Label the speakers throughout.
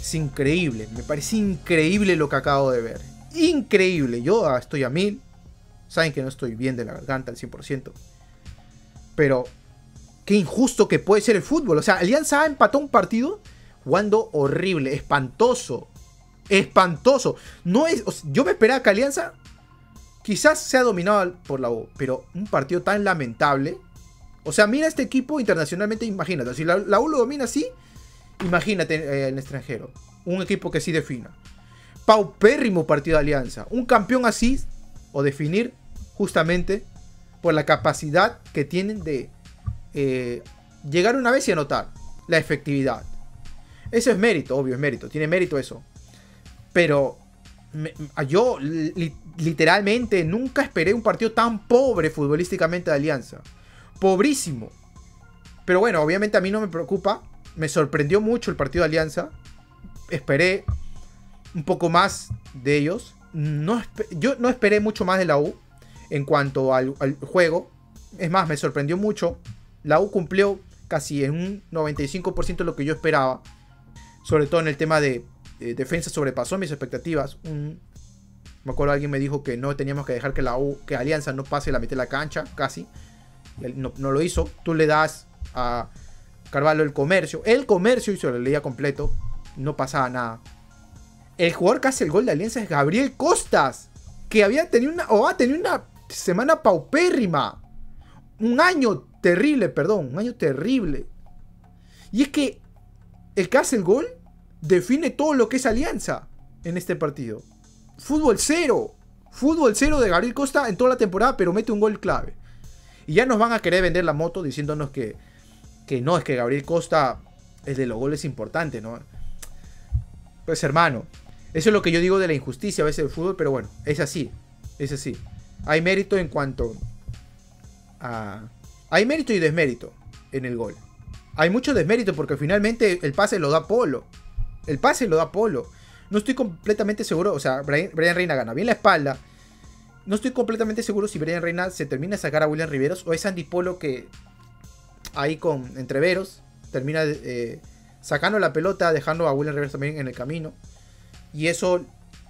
Speaker 1: Es increíble, me parece increíble lo que acabo de ver. Increíble, yo estoy a mil. Saben que no estoy bien de la garganta al 100%. Pero qué injusto que puede ser el fútbol. O sea, Alianza empató un partido jugando horrible, espantoso. Espantoso. No es, yo me esperaba que Alianza quizás sea dominado por la U, pero un partido tan lamentable. O sea, mira este equipo internacionalmente, imagínate, si la, U lo domina así, imagínate eh, en el extranjero. Un equipo que sí defina. Paupérrimo partido de Alianza. Un campeón así, o definir justamente por la capacidad que tienen de eh, llegar una vez y anotar. La efectividad. Eso es mérito, obvio, es mérito. Tiene mérito eso. Pero yo literalmente nunca esperé un partido tan pobre futbolísticamente de Alianza. Pobrísimo. Pero bueno, obviamente a mí no me preocupa. Me sorprendió mucho el partido de Alianza. Esperé un poco más de ellos. No, yo no esperé mucho más de la U en cuanto al, juego. Es más, me sorprendió mucho. La U cumplió casi en un 95% de lo que yo esperaba. Sobre todo en el tema de defensa sobrepasó mis expectativas. me acuerdo alguien me dijo que no teníamos que dejar que la U, que Alianza no pase la mitad de la cancha, casi. No, no, lo hizo. Tú le das a Carvalho el comercio. El comercio hizo la leía completo. No pasaba nada. El jugador que hace el gol de Alianza es Gabriel Costas. Que había tenido una. O ha tenido una semana paupérrima. Un año terrible, perdón. Un año terrible. Y es que el que hace el gol define todo lo que es Alianza en este partido. Fútbol cero. Fútbol cero de Gabriel Costa en toda la temporada, pero mete un gol clave. Y ya nos van a querer vender la moto diciéndonos que, que no, es que Gabriel Costa es de los goles importantes, ¿no? Pues hermano, eso es lo que yo digo de la injusticia a veces del fútbol, pero bueno, es así, es así. Hay mérito en cuanto a... Hay mérito y desmérito en el gol. Hay mucho desmérito porque finalmente el pase lo da Polo. El pase lo da Polo. No estoy completamente seguro, o sea, Brian, Reina gana bien la espalda. No estoy completamente seguro si Brian Reina se termina de sacar a William Riveros o es Andy Polo que ahí con entreveros termina eh, sacando la pelota, dejando a William Riveros también en el camino. Y eso,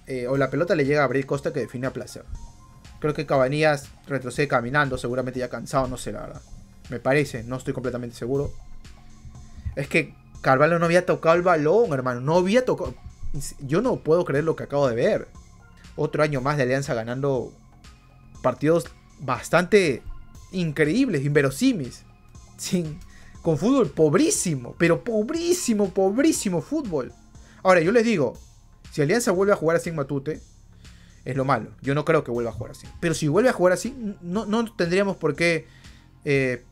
Speaker 1: eh, o la pelota le llega a Abril Costa que define a placer. Creo que Cabanillas retrocede caminando, seguramente ya cansado, no sé la verdad. Me parece, no estoy completamente seguro. Es que Carvalho no había tocado el balón, hermano. No había tocado. Yo no puedo creer lo que acabo de ver. Otro año más de Alianza ganando partidos bastante increíbles, inverosímiles. Sin, con fútbol pobrísimo, pero pobrísimo, pobrísimo fútbol. Ahora, yo les digo, si Alianza vuelve a jugar así en Matute, es lo malo. Yo no creo que vuelva a jugar así. Pero si vuelve a jugar así, no, no tendríamos por qué eh,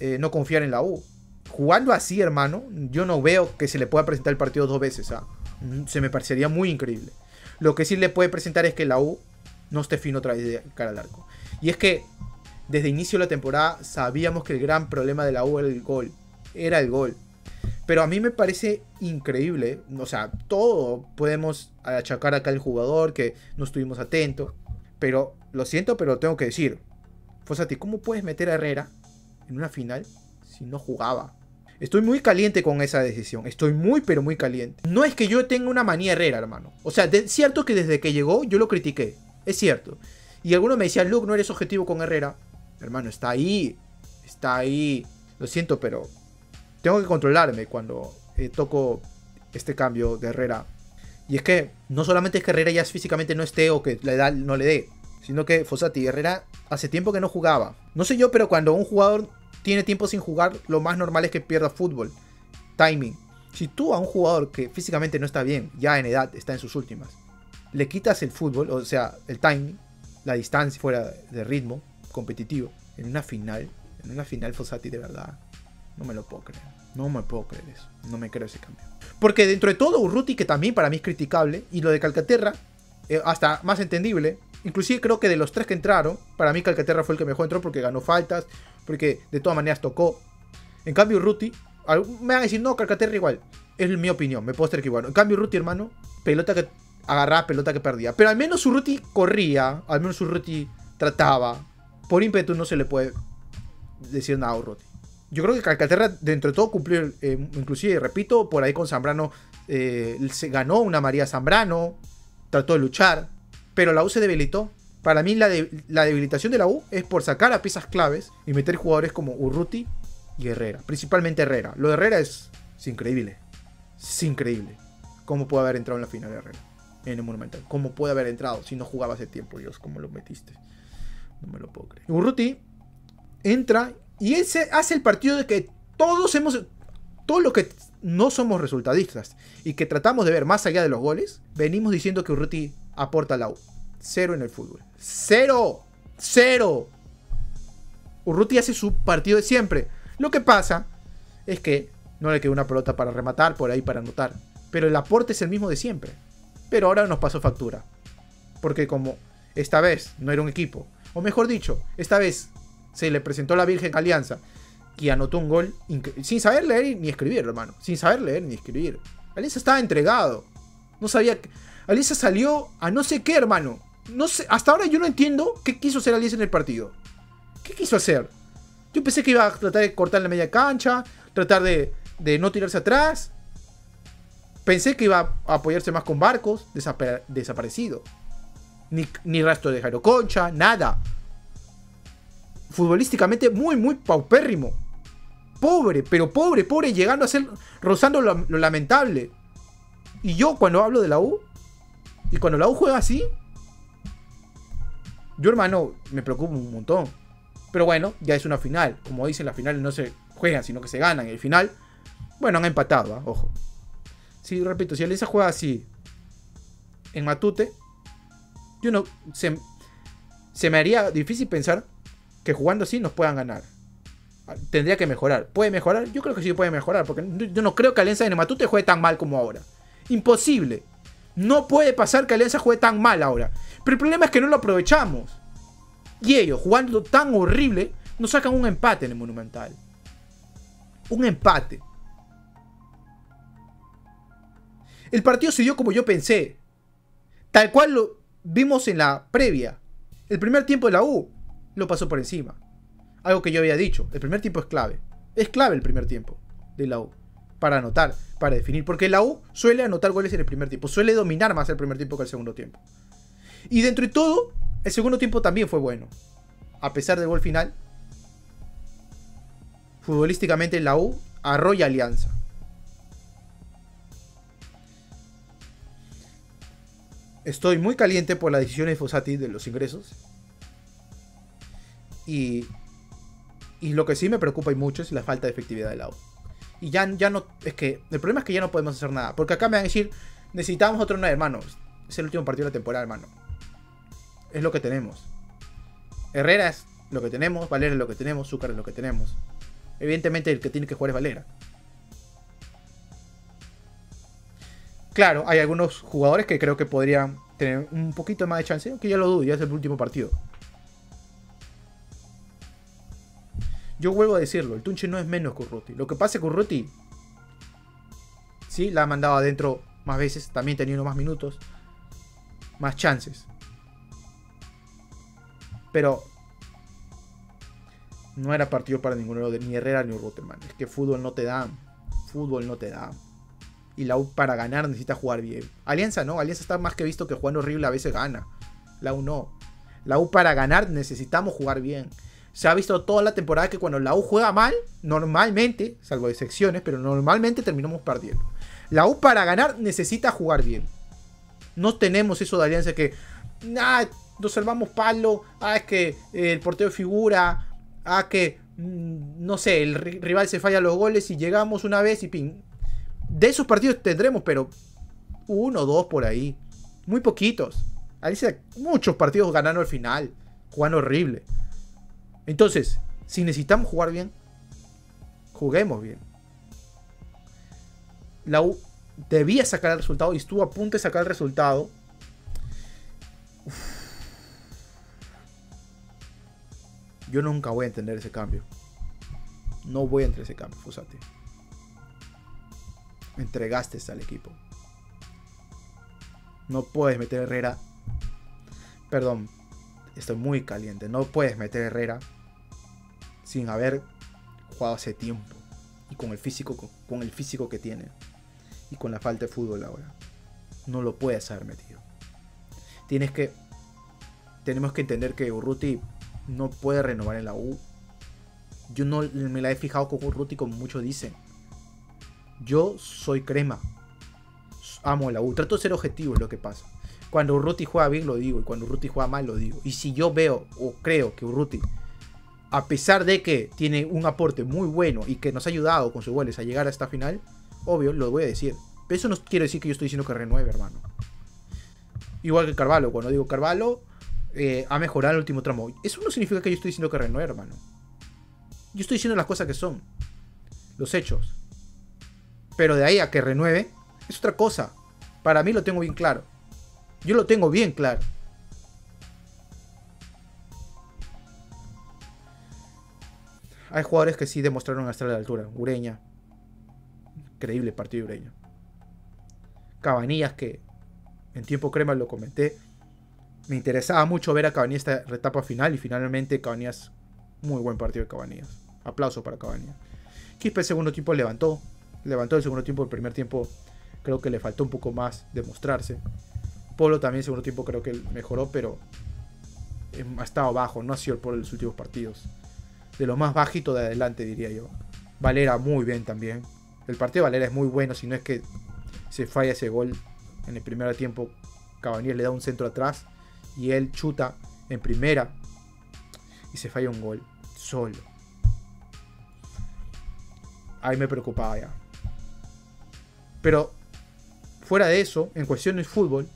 Speaker 1: eh, no confiar en la U jugando así, hermano, yo no veo que se le pueda presentar el partido dos veces. ¿ah? Se me parecería muy increíble. Lo que sí le puede presentar es que la U no esté fino otra vez de cara al arco. Y es que desde inicio de la temporada sabíamos que el gran problema de la U era el gol. Era el gol. Pero a mí me parece increíble. O sea, todo podemos achacar acá al jugador que no estuvimos atentos. Pero lo siento, pero tengo que decir. Fosati, ¿cómo puedes meter a Herrera en una final si no jugaba? Estoy muy caliente con esa decisión. Estoy muy, pero muy caliente. No es que yo tenga una manía Herrera, hermano. O sea, es cierto que desde que llegó yo lo critiqué. Es cierto. Y algunos me decían, Luke, no eres objetivo con Herrera. Hermano, está ahí. Está ahí. Lo siento, pero tengo que controlarme cuando eh, toco este cambio de Herrera. Y es que no solamente es que Herrera ya físicamente no esté o que la edad no le dé, sino que Fossati Herrera hace tiempo que no jugaba. No sé yo, pero cuando un jugador tiene tiempo sin jugar, lo más normal es que pierda fútbol. Timing. Si tú a un jugador que físicamente no está bien, ya en edad, está en sus últimas, le quitas el fútbol, o sea, el timing, la distancia fuera de ritmo competitivo, en una final, en una final Fossati de verdad, no me lo puedo creer. No me puedo creer eso. No me creo ese cambio. Porque dentro de todo, Urruti, que también para mí es criticable, y lo de Calcaterra, eh, hasta más entendible. Inclusive creo que de los tres que entraron, para mí Calcaterra fue el que mejor entró porque ganó faltas, porque de todas maneras tocó. En cambio, Ruti, me van a decir, no, Calcaterra igual. Es mi opinión, me puedo estar equivocando. En cambio, Ruti, hermano, pelota que agarraba, pelota que perdía. Pero al menos su Ruti corría, al menos su Ruti trataba. Por ímpetu no se le puede decir nada a Ruti. yo creo que Calcaterra, dentro de todo, cumplió, eh, inclusive, repito, por ahí con Zambrano eh, se ganó una María Zambrano, trató de luchar, pero la U se debilitó. Para mí la, debilitación de la U es por sacar a piezas claves y meter jugadores como Urruti y Herrera, principalmente Herrera. Lo de Herrera es, es increíble, es increíble. ¿Cómo puede haber entrado en la final de Herrera? En el Monumental. ¿Cómo puede haber entrado si no jugaba hace tiempo, Dios? ¿Cómo lo metiste? No me lo puedo creer. Urruti entra y ese hace el partido de que todos hemos. Todos los que no somos resultadistas y que tratamos de ver más allá de los goles, venimos diciendo que Urruti aporta la U. Cero en el fútbol. Cero. Cero. Urruti hace su partido de siempre. Lo que pasa es que no le quedó una pelota para rematar, por ahí para anotar. Pero el aporte es el mismo de siempre. Pero ahora nos pasó factura. Porque como esta vez no era un equipo, o mejor dicho, esta vez se le presentó la Virgen Alianza y anotó un gol sin saber leer ni escribir, hermano. Sin saber leer ni escribir. Alianza estaba entregado. No sabía que... Alianza salió a no sé qué, hermano. No sé, hasta ahora yo no entiendo qué quiso hacer Alianza en el partido. ¿Qué quiso hacer? Yo pensé que iba a tratar de cortar la media cancha, tratar de, de no tirarse atrás. Pensé que iba a apoyarse más con barcos, desaparecido. Ni, ni rastro de Jairo Concha, nada futbolísticamente muy, muy paupérrimo. Pobre, pero pobre, pobre, llegando a ser, rozando lo, lamentable. Y yo cuando hablo de la U, y cuando la U juega así, yo hermano, me preocupo un montón. Pero bueno, ya es una final. Como dicen, las finales no se juegan, sino que se ganan. el final, bueno, han empatado, ¿ah? ojo. Sí, repito, si Alianza juega así en Matute, yo no. Se, se me haría difícil pensar que jugando así nos puedan ganar. Tendría que mejorar. ¿Puede mejorar? Yo creo que sí puede mejorar. Porque yo no creo que Alianza de Matute juegue tan mal como ahora. Imposible. No puede pasar que Alianza juegue tan mal ahora. Pero el problema es que no lo aprovechamos. Y ellos, jugando tan horrible, nos sacan un empate en el Monumental. Un empate. El partido se dio como yo pensé. Tal cual lo vimos en la previa. El primer tiempo de la U lo pasó por encima. Algo que yo había dicho, el primer tiempo es clave. Es clave el primer tiempo de la U. Para anotar, para definir. Porque la U suele anotar goles en el primer tiempo. Suele dominar más el primer tiempo que el segundo tiempo. Y dentro de todo, el segundo tiempo también fue bueno. A pesar del gol final, futbolísticamente la U arrolla Alianza. Estoy muy caliente por la decisión de Fossati de los ingresos. Y, y lo que sí me preocupa y mucho es la falta de efectividad del lado Y ya, ya no. Es que. El problema es que ya no podemos hacer nada. Porque acá me van a decir. Necesitamos otro 9, hermano. Es el último partido de la temporada, hermano. Es lo que tenemos. Herrera es lo que tenemos. Valera es lo que tenemos. Zúcar es lo que tenemos. Evidentemente el que tiene que jugar es Valera. Claro, hay algunos jugadores que creo que podrían tener un poquito más de chance. Aunque ya lo dudo, ya es el último partido. Yo vuelvo a decirlo, el Tunche no es menos que Urruti. Lo que pasa es que Urruti, sí, la ha mandado adentro más veces, también teniendo más minutos, más chances. Pero no era partido para ninguno de ni Herrera ni Urruti, man. Es que fútbol no te da. Fútbol no te da. Y la U para ganar necesita jugar bien. Alianza no, Alianza está más que visto que jugando horrible a veces gana. La U no. La U para ganar necesitamos jugar bien se ha visto toda la temporada que cuando la U juega mal, normalmente, salvo excepciones, pero normalmente terminamos perdiendo. La U para ganar necesita jugar bien. No tenemos eso de alianza que, ah, nos salvamos palo, ah, es que el portero figura, ah, que, mm, no sé, el rival se falla los goles y llegamos una vez y ping. De esos partidos tendremos, pero uno o dos por ahí. Muy poquitos. Alianza, muchos partidos ganando al final, jugando horrible. Entonces, si necesitamos jugar bien, juguemos bien. La U debía sacar el resultado y estuvo a punto de sacar el resultado. Yo nunca voy a entender ese cambio. No voy a entender ese cambio, Fusati. Entregaste al equipo. No puedes meter Herrera. Perdón, estoy muy caliente. No puedes meter Herrera sin haber jugado hace tiempo. Y con el físico, con el físico que tiene. Y con la falta de fútbol ahora. No lo puedes haber metido. Tienes que. Tenemos que entender que Urruti no puede renovar en la U. Yo no me la he fijado con Urruti como muchos dicen. Yo soy crema. Amo la U. Trato de ser objetivo, es lo que pasa. Cuando Urruti juega bien lo digo y cuando Urruti juega mal lo digo. Y si yo veo o creo que Urruti, a pesar de que tiene un aporte muy bueno y que nos ha ayudado con sus goles a llegar a esta final, obvio, lo voy a decir. Pero eso no quiere decir que yo estoy diciendo que renueve, hermano. Igual que Carvalho, cuando digo Carvalho, eh, ha mejorado el último tramo. Eso no significa que yo estoy diciendo que renueve, hermano. Yo estoy diciendo las cosas que son. Los hechos. Pero de ahí a que renueve, es otra cosa. Para mí lo tengo bien claro. Yo lo tengo bien claro. Hay jugadores que sí demostraron estar a la altura. Ureña. Increíble partido de Ureña. Cabanillas que en tiempo crema lo comenté. Me interesaba mucho ver a Cabanillas esta etapa final y finalmente Cabanillas, muy buen partido de Cabanillas. Aplauso para Cabanillas. Quispe segundo tiempo levantó. Levantó el segundo tiempo, el primer tiempo creo que le faltó un poco más demostrarse. Polo también el segundo tiempo creo que mejoró, pero ha estado bajo, no ha sido el Polo en los últimos partidos. De lo más bajito de adelante, diría yo. Valera muy bien también. El partido de Valera es muy bueno, si no es que se falla ese gol en el primer tiempo. Cabanillas le da un centro atrás y él chuta en primera y se falla un gol solo. Ahí me preocupaba ya. Pero fuera de eso, en cuestión de fútbol,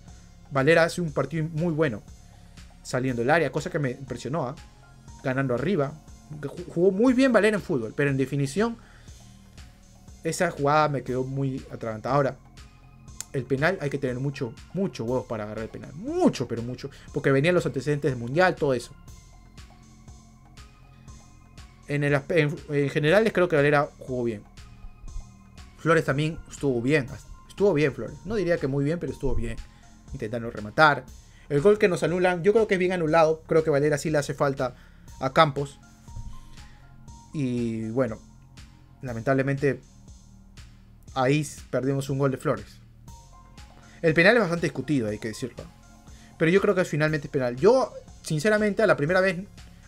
Speaker 1: Valera hace un partido muy bueno. Saliendo del área, cosa que me impresionó. ¿ah? Ganando arriba. Jugó muy bien Valera en fútbol, pero en definición, esa jugada me quedó muy atragantada. Ahora, el penal hay que tener mucho, mucho huevos para agarrar el penal. Mucho, pero mucho. Porque venían los antecedentes del mundial, todo eso. En, el, en, en general, creo que Valera jugó bien. Flores también estuvo bien. Estuvo bien, Flores. No diría que muy bien, pero estuvo bien intentando rematar. El gol que nos anulan, yo creo que es bien anulado. Creo que Valera sí le hace falta a Campos. Y bueno, lamentablemente ahí perdimos un gol de Flores. El penal es bastante discutido, hay que decirlo. Pero yo creo que finalmente es penal. Yo, sinceramente, a la primera vez,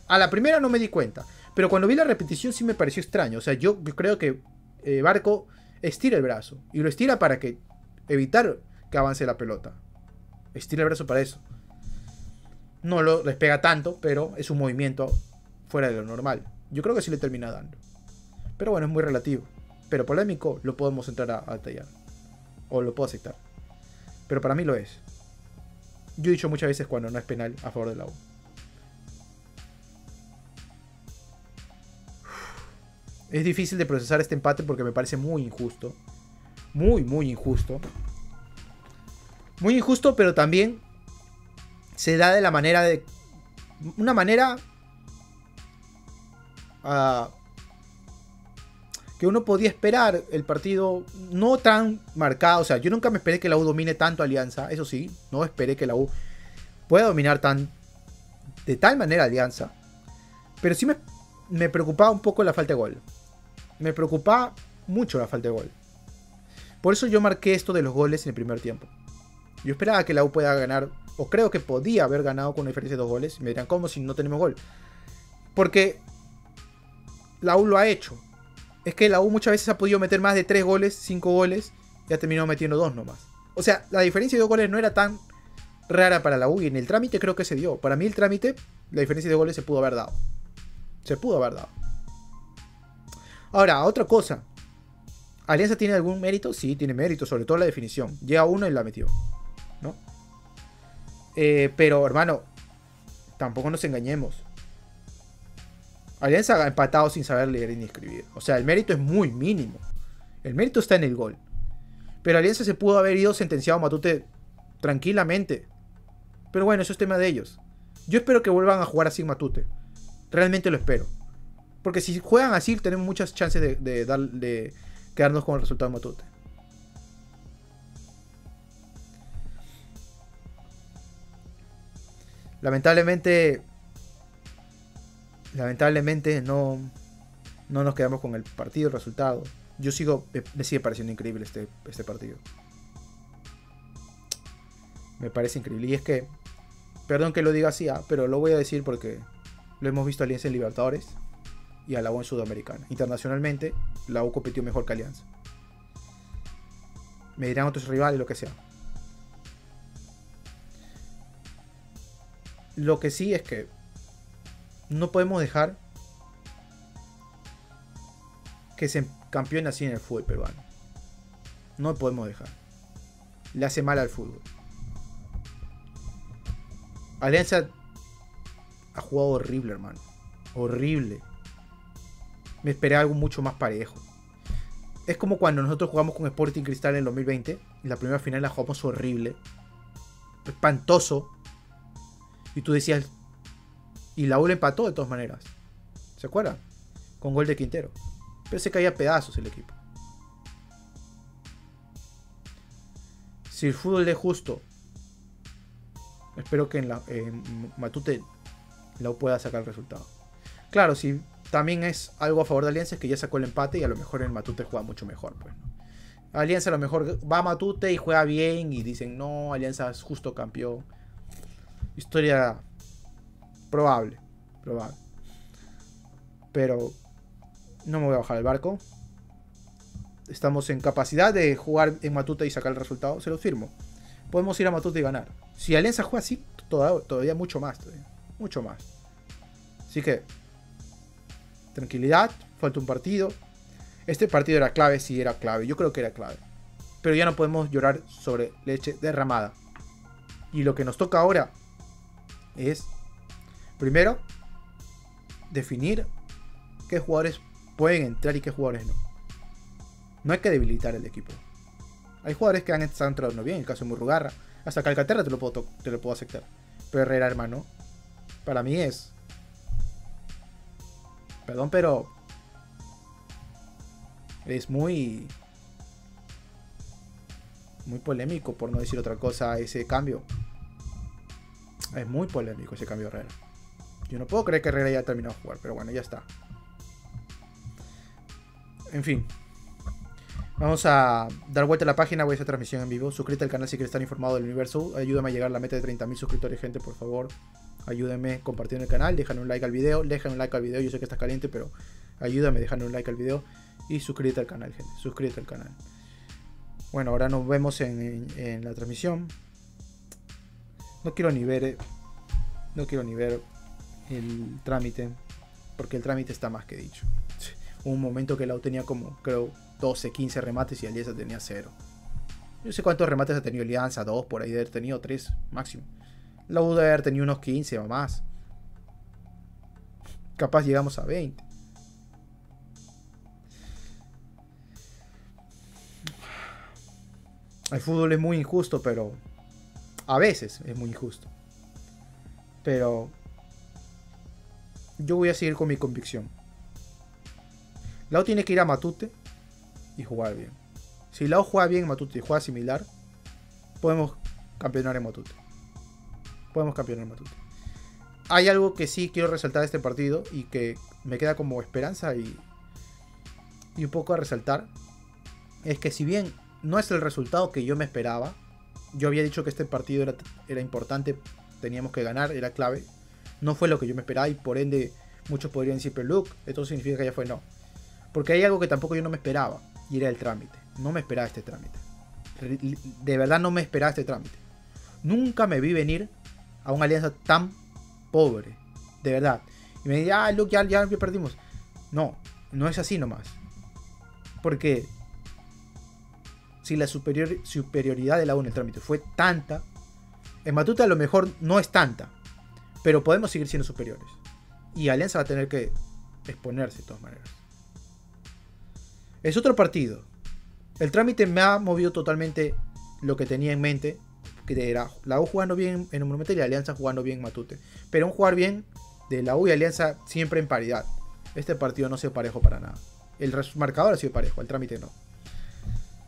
Speaker 1: a la primera no me di cuenta. Pero cuando vi la repetición sí me pareció extraño. O sea, yo, creo que eh, Barco estira el brazo. Y lo estira para que evitar que avance la pelota estira el brazo para eso. No lo despega tanto, pero es un movimiento fuera de lo normal. Yo creo que sí le termina dando. Pero bueno, es muy relativo. Pero polémico lo podemos entrar a, a tallar. O lo puedo aceptar. Pero para mí lo es. Yo he dicho muchas veces cuando no es penal a favor de la U. Es difícil de procesar este empate porque me parece muy injusto. Muy, muy injusto. Muy injusto, pero también se da de la manera de. Una manera. Uh, que uno podía esperar el partido no tan marcado. O sea, yo nunca me esperé que la U domine tanto Alianza. Eso sí, no esperé que la U pueda dominar tan. De tal manera Alianza. Pero sí me, me preocupaba un poco la falta de gol. Me preocupaba mucho la falta de gol. Por eso yo marqué esto de los goles en el primer tiempo. Yo esperaba que la U pueda ganar, o creo que podía haber ganado con una diferencia de dos goles. Me dirán, ¿cómo si no tenemos gol? Porque la U lo ha hecho. Es que la U muchas veces ha podido meter más de tres goles, cinco goles, y ha terminado metiendo dos nomás. O sea, la diferencia de dos goles no era tan rara para la U, y en el trámite creo que se dio. Para mí el trámite, la diferencia de goles se pudo haber dado. Se pudo haber dado. Ahora, otra cosa. ¿Alianza tiene algún mérito? Sí, tiene mérito, sobre todo la definición. Llega uno y la metió. ¿no? Eh, pero, hermano, tampoco nos engañemos. Alianza ha empatado sin saber leer ni escribir. O sea, el mérito es muy mínimo. El mérito está en el gol. Pero Alianza se pudo haber ido sentenciado a Matute tranquilamente. Pero bueno, eso es tema de ellos. Yo espero que vuelvan a jugar así Matute. Realmente lo espero. Porque si juegan así, tenemos muchas chances de, quedarnos con el resultado de Matute. Lamentablemente. Lamentablemente no. No nos quedamos con el partido, el resultado. Yo sigo, me sigue pareciendo increíble este, este partido. Me parece increíble. Y es que, perdón que lo diga así, ah, pero lo voy a decir porque lo hemos visto Alianza en Libertadores y a la U en Sudamericana. Internacionalmente, la U compitió mejor que Alianza. Me dirán otros rivales, lo que sea. Lo que sí es que no podemos dejar que se campeone así en el fútbol peruano. No podemos dejar. Le hace mal al fútbol. Alianza ha jugado horrible, hermano. Horrible. Me esperé algo mucho más parejo. Es como cuando nosotros jugamos con Sporting Cristal en el 2020. Y la primera final la jugamos horrible. Espantoso. Y tú decías. Y la U empató de todas maneras. ¿Se acuerdan? Con gol de Quintero. Pero se caía pedazos el equipo. Si el fútbol es justo, espero que en, la, Matute la U pueda sacar el resultado. Claro, si también es algo a favor de Alianza es que ya sacó el empate y a lo mejor en Matute juega mucho mejor. Pues, Alianza a lo mejor va a Matute y juega bien y dicen, no, Alianza es justo campeón. Historia probable, probable. Pero no me voy a bajar el barco. Estamos en capacidad de jugar en Matute y sacar el resultado. Se lo firmo. Podemos ir a Matute y ganar. Si Alianza juega así, todavía, todavía mucho más. mucho más. Así que, tranquilidad. Falta un partido. Este partido era clave, sí era clave. Yo creo que era clave. Pero ya no podemos llorar sobre leche derramada. Y lo que nos toca ahora es, primero, definir qué jugadores pueden entrar y qué jugadores no. No hay que debilitar el equipo. Hay jugadores que han estado entrando bien, el caso de Murrugarra. Hasta Calcaterra te lo puedo, te lo puedo aceptar. Pero Herrera, hermano, para mí es. Perdón, pero. Es muy. Muy polémico, por no decir otra cosa, ese cambio. Es muy polémico ese cambio Herrera. Yo no puedo creer que Herrera haya terminado de jugar, pero bueno, ya está. En fin. Vamos a dar vuelta a la página, voy a hacer transmisión en vivo. Suscríbete al canal si quieres estar informado del universo. Ayúdame a llegar a la meta de 30.000 suscriptores, gente, por favor. Ayúdenme compartiendo el canal, déjame un like al video, déjame un like al video. Yo sé que estás caliente, pero ayúdame dejando un like al video. Y suscríbete al canal, gente. Suscríbete al canal. Bueno, ahora nos vemos en, la transmisión. No quiero ni ver. No quiero ni ver el trámite. Porque el trámite está más que dicho un momento que la tenía como, creo, 12, 15 remates y Alianza tenía 0. Yo sé cuántos remates ha tenido Alianza, 2, por ahí de haber tenido 3 máximo. La U debe haber tenido unos 15 o más. Capaz llegamos a 20. El fútbol es muy injusto, pero a veces es muy injusto. Pero yo voy a seguir con mi convicción. Lau tiene que ir a Matute y jugar bien. Si Lau juega bien en Matute y juega similar, podemos campeonar en Matute. Podemos campeonar Matute. Hay algo que sí quiero resaltar de este partido y que me queda como esperanza y, y un poco a resaltar. Es que si bien no es el resultado que yo me esperaba, yo había dicho que este partido era, era importante, teníamos que ganar, era clave. No fue lo que yo me esperaba y por ende muchos podrían decir, pero Luke, esto significa que ya fue no. Porque hay algo que tampoco yo no me esperaba. Y era el trámite. No me esperaba este trámite. De verdad no me esperaba este trámite. Nunca me vi venir a una alianza tan pobre. De verdad. Y me decía, ah, look, ya, ya perdimos. No, no es así nomás. Porque si la superior, superioridad de la U en el trámite fue tanta, en Matuta a lo mejor no es tanta. Pero podemos seguir siendo superiores. Y Alianza va a tener que exponerse de todas maneras. Es otro partido. El trámite me ha movido totalmente lo que tenía en mente. Que era la U jugando bien en el Monumental y Alianza jugando bien en Matute. Pero un jugar bien de la U y Alianza siempre en paridad. Este partido no se parejo para nada. El marcador ha sido parejo, el trámite no.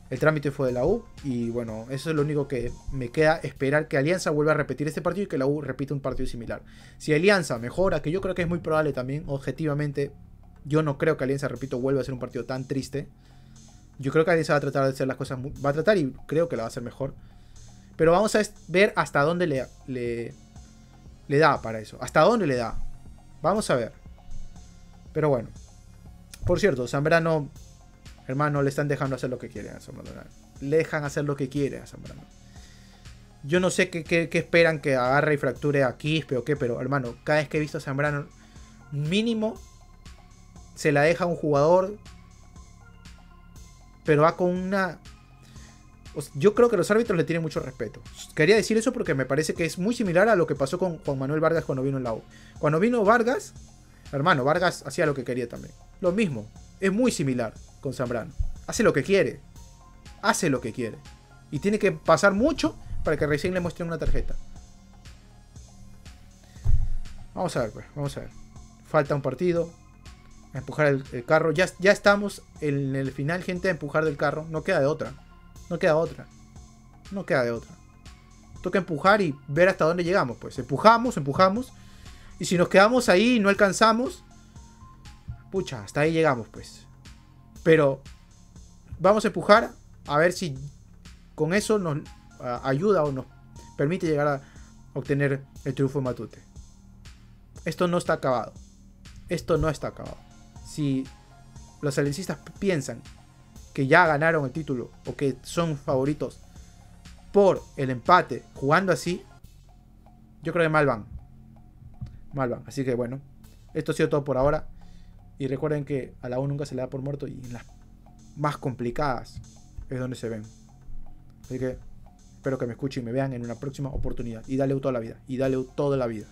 Speaker 1: El trámite fue de la U y bueno, eso es lo único que me queda esperar que Alianza vuelva a repetir este partido y que la U repita un partido similar. Si Alianza mejora, que yo creo que es muy probable también, objetivamente Yo no creo que Alianza, repito, vuelva a ser un partido tan triste. Yo creo que Alianza va a tratar de hacer las cosas. Va a tratar y creo que la va a hacer mejor. Pero vamos a ver hasta dónde le, le, da para eso. Hasta dónde le da. Vamos a ver. Pero bueno. Por cierto, Zambrano, hermano, le están dejando hacer lo que quiere a Zambrano. Le dejan hacer lo que quiere a Zambrano. Yo no sé qué, esperan que agarre y fracture a Quispe o qué, pero hermano, cada vez que he visto a Zambrano, mínimo se la deja a un jugador, pero va con una... Yo creo que los árbitros le tienen mucho respeto. Quería decir eso porque me parece que es muy similar a lo que pasó con Juan Manuel Vargas cuando vino en la U. Cuando vino Vargas, hermano, Vargas hacía lo que quería también. Lo mismo, es muy similar con Zambrano. Hace lo que quiere. Hace lo que quiere. Y tiene que pasar mucho para que recién le muestren una tarjeta. Vamos a ver, pues, vamos a ver. Falta un partido. empujar el, carro. Ya, ya estamos en el final, gente, a empujar del carro. No queda de otra. No queda otra. No queda de otra. Toca empujar y ver hasta dónde llegamos. Pues empujamos, empujamos. Y si nos quedamos ahí y no alcanzamos. Pucha, hasta ahí llegamos, pues. Pero vamos a empujar a ver si con eso nos ayuda o nos permite llegar a obtener el triunfo Matute. Esto no está acabado. Esto no está acabado. Si los aliancistas piensan que ya ganaron el título o que son favoritos por el empate jugando así, yo creo que mal van. Mal van. Así que bueno, esto ha sido todo por ahora. Y recuerden que a la U nunca se le da por muerto y en las más complicadas es donde se ven. Así que Espero que me escuchen y me vean en una próxima oportunidad. Y dale toda la vida. Y dale toda la vida.